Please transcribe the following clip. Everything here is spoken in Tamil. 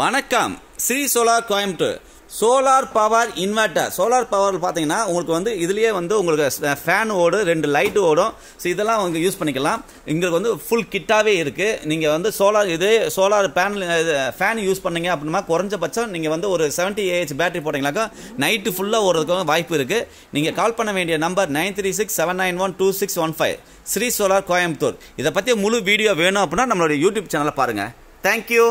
வணக்கம். Shri solar Coimbatore. Solar power inverter. Solar power பார்த்தீங்கன்னா உங்களுக்கு வந்து இதுலேயே வந்து உங்களுக்கு ஃபேன் ஓடும் ரெண்டு லைட்டு ஓடும். ஸோ இதெல்லாம் அவங்க யூஸ் பண்ணிக்கலாம். எங்களுக்கு வந்து ஃபுல் கிட்டாகவே இருக்குது நீங்கள் வந்து சோலார் இது சோலார் பேனல் ஃபேன் யூஸ் பண்ணீங்க அப்படின்னா குறைஞ்சபட்சம் நீங்கள் வந்து ஒரு செவன்ட்டி ஏஹெச் பேட்டரி போட்டிங்கனாக்கா நைட்டு ஃபுல்லாக ஓடுறதுக்கு வாய்ப்பு இருக்குது நீங்கள் கால் பண்ண வேண்டிய number nine three six seven nine one two six one five Shri solar Coimbatore. இதை பற்றி முழு வீடியோ வேணும் அப்படின்னா நம்மளுடைய யூடியூப் சேனலை பாருங்கள் தேங்க்யூ